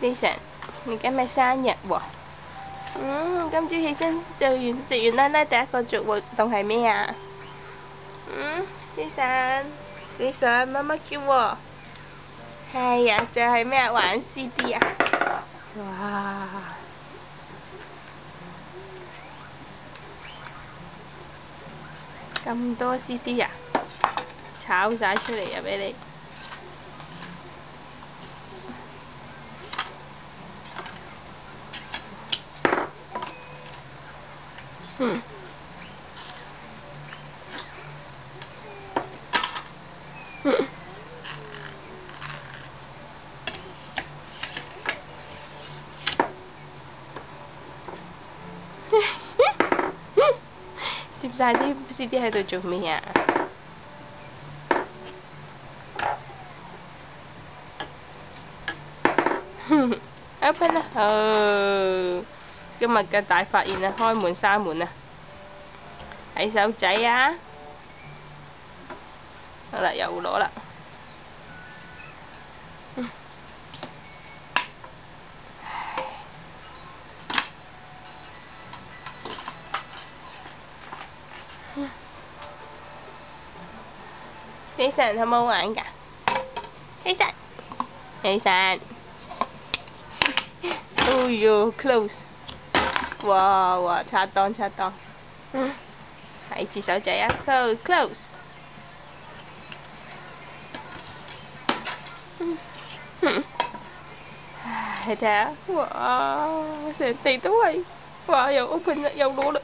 呢成，你今日生日喎。嗯，今朝起身做完食完奶奶第一个做活動係咩啊？嗯，呢成，你想乜乜叫喎？係啊，就係咩啊？玩 CD 啊！哇！咁多 CD 啊！炒晒出嚟啊！俾你。Hmm. Hmm. si Bzadi, si dia ada jumia. Apa lah? Oh. 今日嘅大發現啊，開門閂門啊，睇手仔啊，好啦，又攞啦，嗯，起神好唔好玩㗎？起神，起神。Oh yo, close！Wow, wow, chà tông, chà tông. Hãy chỉ sao chạy á. So close. Thấy thế. Wow, sẽ tí tú. Wow, dầu open, dầu đua được.